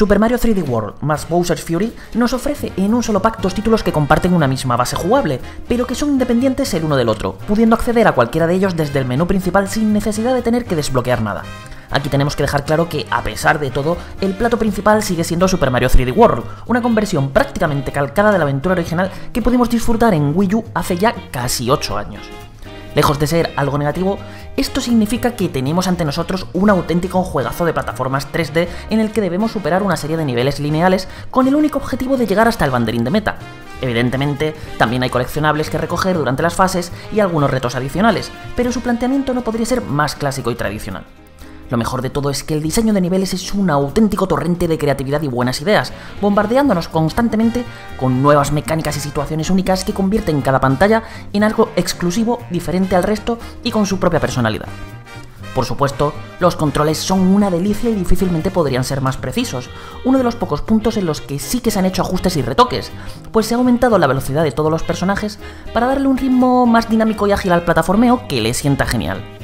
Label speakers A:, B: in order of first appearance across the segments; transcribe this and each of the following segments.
A: Super Mario 3D World más Bowser's Fury nos ofrece en un solo pack dos títulos que comparten una misma base jugable, pero que son independientes el uno del otro, pudiendo acceder a cualquiera de ellos desde el menú principal sin necesidad de tener que desbloquear nada. Aquí tenemos que dejar claro que, a pesar de todo, el plato principal sigue siendo Super Mario 3D World, una conversión prácticamente calcada de la aventura original que pudimos disfrutar en Wii U hace ya casi 8 años. Lejos de ser algo negativo, esto significa que tenemos ante nosotros un auténtico juegazo de plataformas 3D en el que debemos superar una serie de niveles lineales con el único objetivo de llegar hasta el banderín de meta. Evidentemente, también hay coleccionables que recoger durante las fases y algunos retos adicionales, pero su planteamiento no podría ser más clásico y tradicional. Lo mejor de todo es que el diseño de niveles es un auténtico torrente de creatividad y buenas ideas, bombardeándonos constantemente con nuevas mecánicas y situaciones únicas que convierten cada pantalla en algo exclusivo, diferente al resto y con su propia personalidad. Por supuesto, los controles son una delicia y difícilmente podrían ser más precisos, uno de los pocos puntos en los que sí que se han hecho ajustes y retoques, pues se ha aumentado la velocidad de todos los personajes para darle un ritmo más dinámico y ágil al plataformeo que le sienta genial.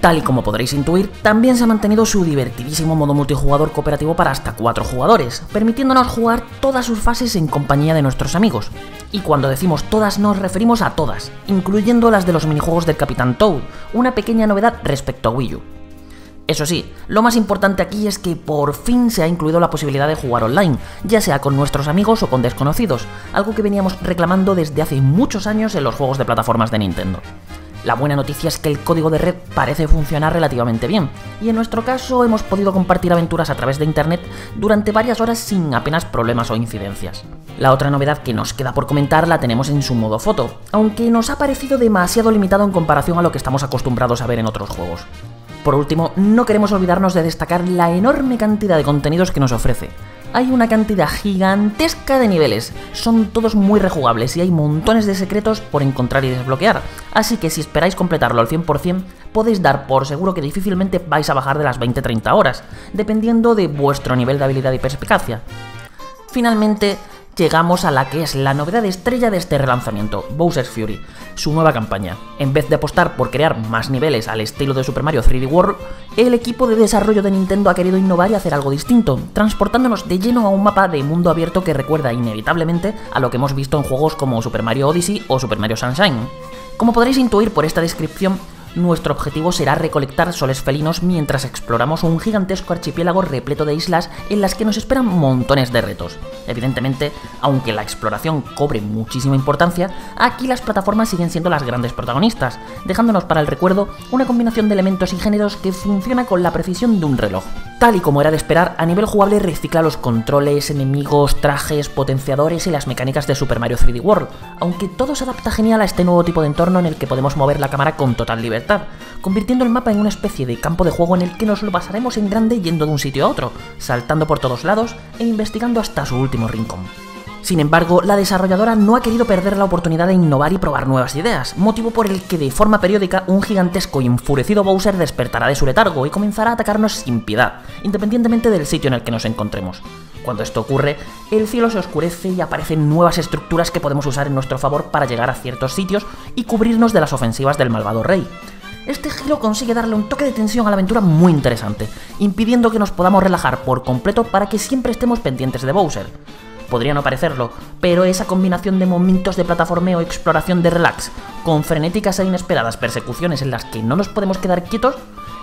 A: Tal y como podréis intuir, también se ha mantenido su divertidísimo modo multijugador cooperativo para hasta 4 jugadores, permitiéndonos jugar todas sus fases en compañía de nuestros amigos. Y cuando decimos todas nos referimos a todas, incluyendo las de los minijuegos del Capitán Toad, una pequeña novedad respecto a Wii U. Eso sí, lo más importante aquí es que por fin se ha incluido la posibilidad de jugar online, ya sea con nuestros amigos o con desconocidos, algo que veníamos reclamando desde hace muchos años en los juegos de plataformas de Nintendo. La buena noticia es que el código de red parece funcionar relativamente bien, y en nuestro caso hemos podido compartir aventuras a través de internet durante varias horas sin apenas problemas o incidencias. La otra novedad que nos queda por comentar la tenemos en su modo foto, aunque nos ha parecido demasiado limitado en comparación a lo que estamos acostumbrados a ver en otros juegos. Por último, no queremos olvidarnos de destacar la enorme cantidad de contenidos que nos ofrece, hay una cantidad gigantesca de niveles, son todos muy rejugables y hay montones de secretos por encontrar y desbloquear, así que si esperáis completarlo al 100%, podéis dar por seguro que difícilmente vais a bajar de las 20-30 horas, dependiendo de vuestro nivel de habilidad y perspicacia. Finalmente, llegamos a la que es la novedad estrella de este relanzamiento, Bowser's Fury, su nueva campaña. En vez de apostar por crear más niveles al estilo de Super Mario 3D World, el equipo de desarrollo de Nintendo ha querido innovar y hacer algo distinto, transportándonos de lleno a un mapa de mundo abierto que recuerda inevitablemente a lo que hemos visto en juegos como Super Mario Odyssey o Super Mario Sunshine. Como podréis intuir por esta descripción, nuestro objetivo será recolectar soles felinos mientras exploramos un gigantesco archipiélago repleto de islas en las que nos esperan montones de retos. Evidentemente, aunque la exploración cobre muchísima importancia, aquí las plataformas siguen siendo las grandes protagonistas, dejándonos para el recuerdo una combinación de elementos y géneros que funciona con la precisión de un reloj. Tal y como era de esperar, a nivel jugable recicla los controles, enemigos, trajes, potenciadores y las mecánicas de Super Mario 3D World, aunque todo se adapta genial a este nuevo tipo de entorno en el que podemos mover la cámara con total libertad, convirtiendo el mapa en una especie de campo de juego en el que nos lo pasaremos en grande yendo de un sitio a otro, saltando por todos lados e investigando hasta su último rincón. Sin embargo, la desarrolladora no ha querido perder la oportunidad de innovar y probar nuevas ideas, motivo por el que de forma periódica un gigantesco y enfurecido Bowser despertará de su letargo y comenzará a atacarnos sin piedad, independientemente del sitio en el que nos encontremos. Cuando esto ocurre, el cielo se oscurece y aparecen nuevas estructuras que podemos usar en nuestro favor para llegar a ciertos sitios y cubrirnos de las ofensivas del malvado rey. Este giro consigue darle un toque de tensión a la aventura muy interesante, impidiendo que nos podamos relajar por completo para que siempre estemos pendientes de Bowser podría no parecerlo, pero esa combinación de momentos de plataformeo exploración de relax, con frenéticas e inesperadas persecuciones en las que no nos podemos quedar quietos,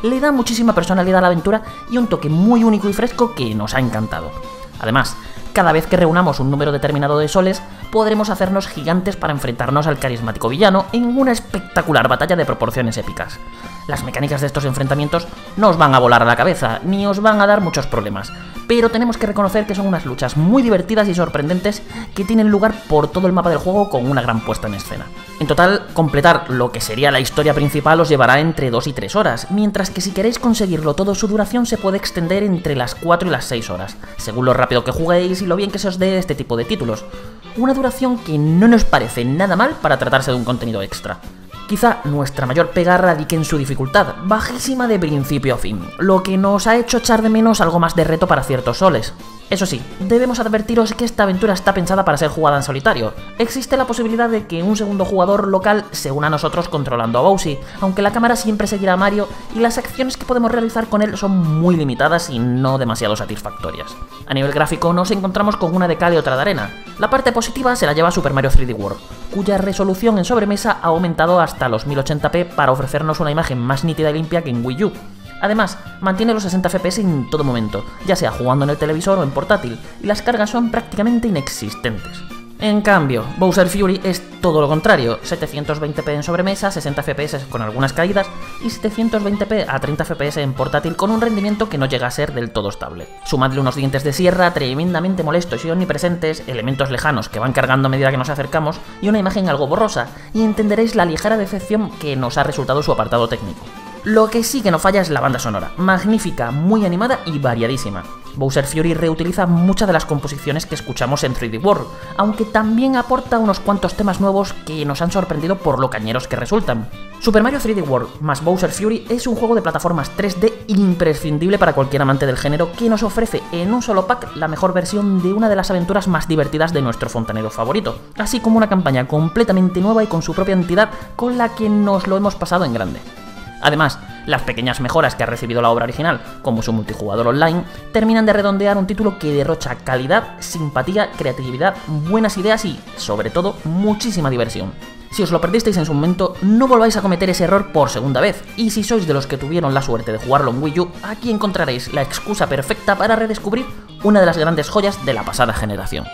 A: le da muchísima personalidad a la aventura y un toque muy único y fresco que nos ha encantado. Además, cada vez que reunamos un número determinado de soles, podremos hacernos gigantes para enfrentarnos al carismático villano en una espectacular batalla de proporciones épicas. Las mecánicas de estos enfrentamientos no os van a volar a la cabeza, ni os van a dar muchos problemas, pero tenemos que reconocer que son unas luchas muy divertidas y sorprendentes que tienen lugar por todo el mapa del juego con una gran puesta en escena. En total, completar lo que sería la historia principal os llevará entre 2 y 3 horas, mientras que si queréis conseguirlo todo su duración se puede extender entre las 4 y las 6 horas, según lo rápido que juguéis y lo bien que se os dé este tipo de títulos. Una duración que no nos parece nada mal para tratarse de un contenido extra. Quizá nuestra mayor pega radique en su dificultad, bajísima de principio a fin, lo que nos ha hecho echar de menos algo más de reto para ciertos soles. Eso sí, debemos advertiros que esta aventura está pensada para ser jugada en solitario. Existe la posibilidad de que un segundo jugador local se una a nosotros controlando a Bowsy, aunque la cámara siempre seguirá a Mario y las acciones que podemos realizar con él son muy limitadas y no demasiado satisfactorias. A nivel gráfico nos encontramos con una de cal y otra de arena. La parte positiva se la lleva Super Mario 3D World, cuya resolución en sobremesa ha aumentado hasta los 1080p para ofrecernos una imagen más nítida y limpia que en Wii U. Además, mantiene los 60 FPS en todo momento, ya sea jugando en el televisor o en portátil, y las cargas son prácticamente inexistentes. En cambio, Bowser Fury es todo lo contrario, 720p en sobremesa, 60 FPS con algunas caídas y 720p a 30 FPS en portátil con un rendimiento que no llega a ser del todo estable. Sumadle unos dientes de sierra tremendamente molestos y omnipresentes, elementos lejanos que van cargando a medida que nos acercamos y una imagen algo borrosa, y entenderéis la ligera decepción que nos ha resultado su apartado técnico. Lo que sí que no falla es la banda sonora, magnífica, muy animada y variadísima. Bowser Fury reutiliza muchas de las composiciones que escuchamos en 3D World, aunque también aporta unos cuantos temas nuevos que nos han sorprendido por lo cañeros que resultan. Super Mario 3D World más Bowser Fury es un juego de plataformas 3D imprescindible para cualquier amante del género que nos ofrece en un solo pack la mejor versión de una de las aventuras más divertidas de nuestro fontanero favorito, así como una campaña completamente nueva y con su propia entidad con la que nos lo hemos pasado en grande. Además, las pequeñas mejoras que ha recibido la obra original, como su multijugador online, terminan de redondear un título que derrocha calidad, simpatía, creatividad, buenas ideas y, sobre todo, muchísima diversión. Si os lo perdisteis en su momento, no volváis a cometer ese error por segunda vez, y si sois de los que tuvieron la suerte de jugarlo en Wii U, aquí encontraréis la excusa perfecta para redescubrir una de las grandes joyas de la pasada generación.